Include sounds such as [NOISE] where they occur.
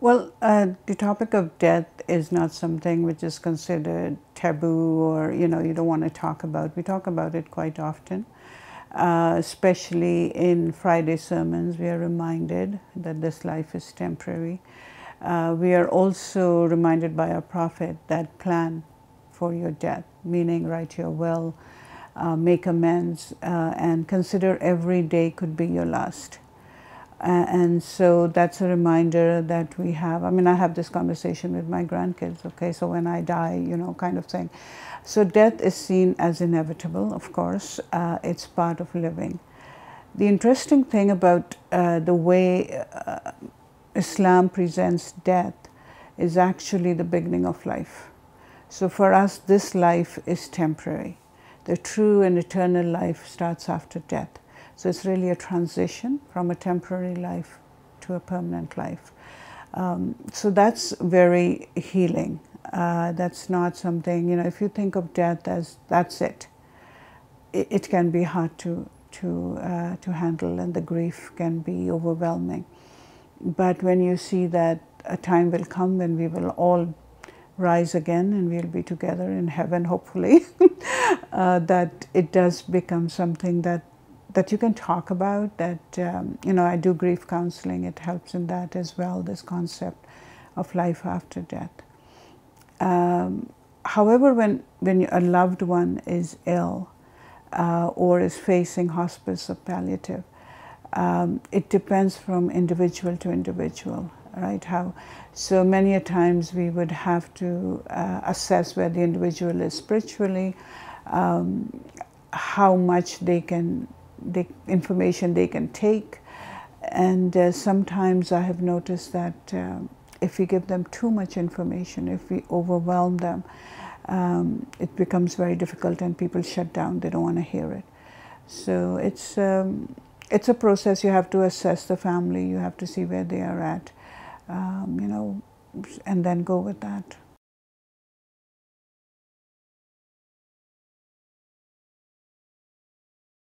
Well, uh, the topic of death is not something which is considered taboo or, you know, you don't want to talk about. We talk about it quite often, uh, especially in Friday sermons. We are reminded that this life is temporary. Uh, we are also reminded by our prophet that plan for your death, meaning write your will, uh, make amends, uh, and consider every day could be your last. And so that's a reminder that we have. I mean, I have this conversation with my grandkids, okay, so when I die, you know, kind of thing. So death is seen as inevitable, of course, uh, it's part of living. The interesting thing about uh, the way uh, Islam presents death is actually the beginning of life. So for us, this life is temporary. The true and eternal life starts after death. So it's really a transition from a temporary life to a permanent life. Um, so that's very healing. Uh, that's not something, you know, if you think of death as that's it, it, it can be hard to, to, uh, to handle and the grief can be overwhelming. But when you see that a time will come when we will all rise again and we'll be together in heaven, hopefully, [LAUGHS] uh, that it does become something that that you can talk about that um, you know I do grief counseling. It helps in that as well this concept of life after death. Um, however when when a loved one is ill uh, or is facing hospice or palliative um, it depends from individual to individual right? How so many a times we would have to uh, assess where the individual is spiritually um, how much they can the information they can take. And uh, sometimes I have noticed that uh, if we give them too much information, if we overwhelm them, um, it becomes very difficult and people shut down. They don't want to hear it. So it's, um, it's a process. You have to assess the family. You have to see where they are at, um, you know, and then go with that.